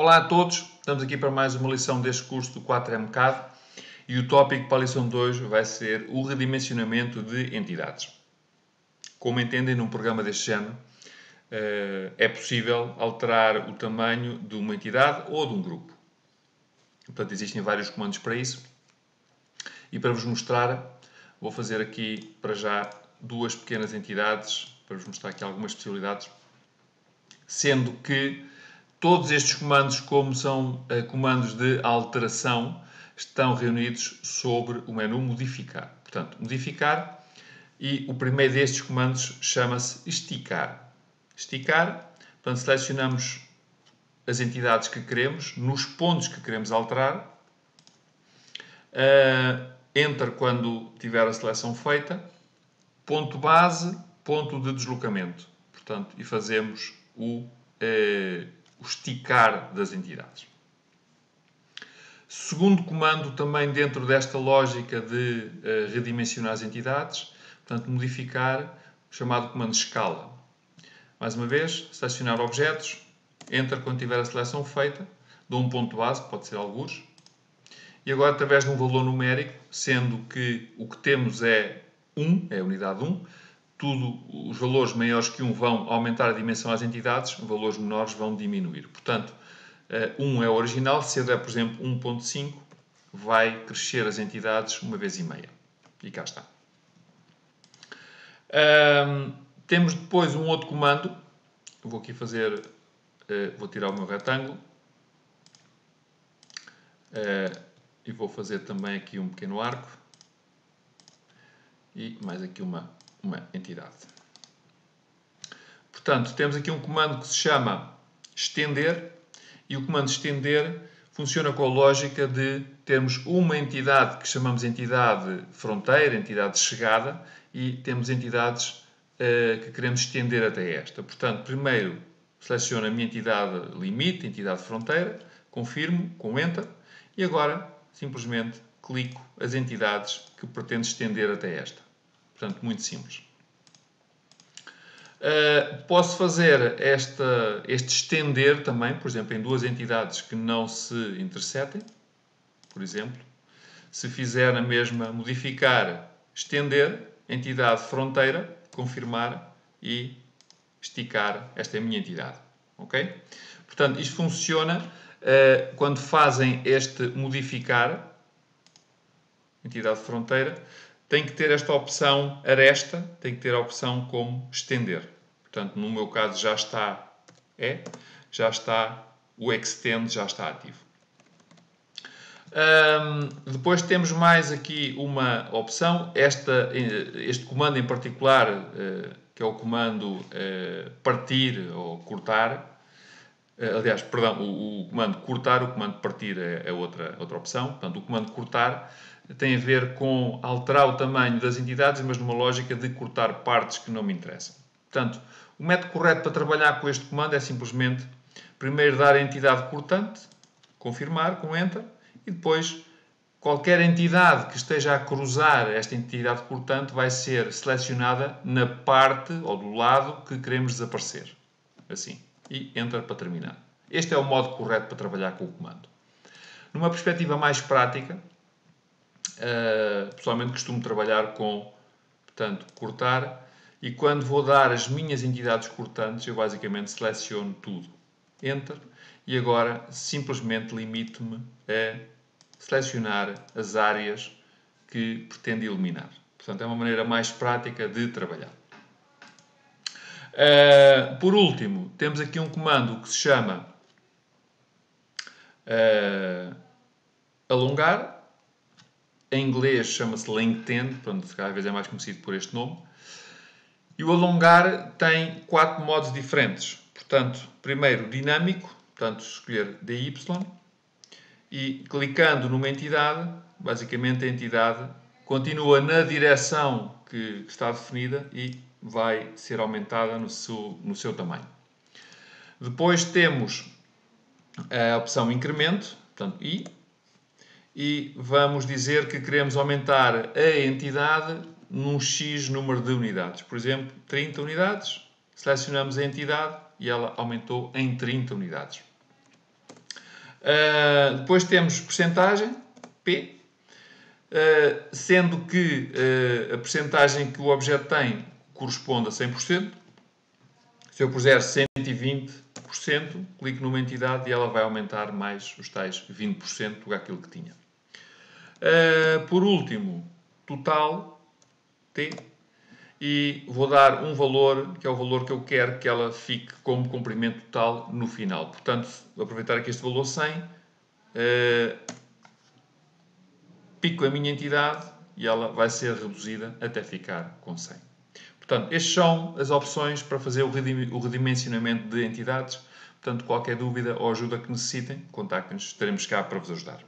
Olá a todos, estamos aqui para mais uma lição deste curso do 4MCAD e o tópico para a lição de hoje vai ser o redimensionamento de entidades. Como entendem, num programa deste género, eh, é possível alterar o tamanho de uma entidade ou de um grupo. Portanto, existem vários comandos para isso. E para vos mostrar, vou fazer aqui para já duas pequenas entidades, para vos mostrar aqui algumas possibilidades, sendo que Todos estes comandos, como são uh, comandos de alteração, estão reunidos sobre o menu modificar. Portanto, modificar e o primeiro destes comandos chama-se esticar. Esticar, portanto, selecionamos as entidades que queremos, nos pontos que queremos alterar, uh, enter quando tiver a seleção feita, ponto base, ponto de deslocamento. Portanto, e fazemos o uh, o esticar das entidades. Segundo comando, também dentro desta lógica de uh, redimensionar as entidades, portanto, modificar o chamado comando escala. Mais uma vez, selecionar objetos, entra quando tiver a seleção feita, dou um ponto base, pode ser alguns, e agora através de um valor numérico, sendo que o que temos é 1, é a unidade 1, tudo, os valores maiores que 1 vão aumentar a dimensão às entidades, valores menores vão diminuir. Portanto, 1 eh, é o original, se eu der, por exemplo, 1.5, vai crescer as entidades uma vez e meia. E cá está. Um, temos depois um outro comando, eu vou aqui fazer, uh, vou tirar o meu retângulo, uh, e vou fazer também aqui um pequeno arco, e mais aqui uma uma entidade. Portanto, temos aqui um comando que se chama estender e o comando estender funciona com a lógica de termos uma entidade que chamamos entidade fronteira, entidade de chegada e temos entidades uh, que queremos estender até esta. Portanto, primeiro seleciono a minha entidade limite, entidade fronteira, confirmo com Enter e agora simplesmente clico as entidades que pretendo estender até esta. Portanto, muito simples. Uh, posso fazer esta, este estender também, por exemplo, em duas entidades que não se interceptem, por exemplo. Se fizer a mesma modificar, estender, entidade fronteira, confirmar e esticar, esta é a minha entidade. Ok? Portanto, isto funciona uh, quando fazem este modificar, entidade fronteira, tem que ter esta opção aresta, tem que ter a opção como estender. Portanto, no meu caso já está, é, já está, o extend já está ativo. Um, depois temos mais aqui uma opção, esta, este comando em particular, uh, que é o comando uh, partir ou cortar, aliás, perdão, o, o, comando cortar, o comando partir é, é outra, outra opção, portanto, o comando cortar tem a ver com alterar o tamanho das entidades, mas numa lógica de cortar partes que não me interessam. Portanto, o método correto para trabalhar com este comando é simplesmente primeiro dar a entidade cortante, confirmar com Enter, e depois qualquer entidade que esteja a cruzar esta entidade cortante vai ser selecionada na parte ou do lado que queremos desaparecer. Assim. E Enter para terminar. Este é o modo correto para trabalhar com o comando. Numa perspectiva mais prática, Uh, pessoalmente costumo trabalhar com, portanto, cortar e quando vou dar as minhas entidades cortantes, eu basicamente seleciono tudo. Enter e agora simplesmente limito-me a selecionar as áreas que pretendo eliminar. Portanto, é uma maneira mais prática de trabalhar. Uh, por último, temos aqui um comando que se chama uh, alongar em inglês chama-se LinkedIn, pronto, cada vez é mais conhecido por este nome. E o alongar tem quatro modos diferentes. Portanto, primeiro dinâmico, portanto, escolher DY, e clicando numa entidade, basicamente a entidade continua na direção que está definida e vai ser aumentada no seu, no seu tamanho. Depois temos a opção incremento, portanto, I, e vamos dizer que queremos aumentar a entidade num X número de unidades. Por exemplo, 30 unidades, selecionamos a entidade e ela aumentou em 30 unidades. Uh, depois temos percentagem, P, uh, sendo que uh, a percentagem que o objeto tem corresponde a 100%. Se eu puser 120%, clico numa entidade e ela vai aumentar mais os tais 20% do aquilo que tinha. por último, total, T, e vou dar um valor, que é o valor que eu quero que ela fique como comprimento total no final. Portanto, aproveitar aqui este valor 100, uh, eh, pico a minha entidade e ela vai ser reduzida até ficar com 100. Portanto, estas são as opções para fazer o redimensionamento de entidades. Portanto, qualquer dúvida ou ajuda que necessitem, contactem-nos, estaremos cá para vos ajudar.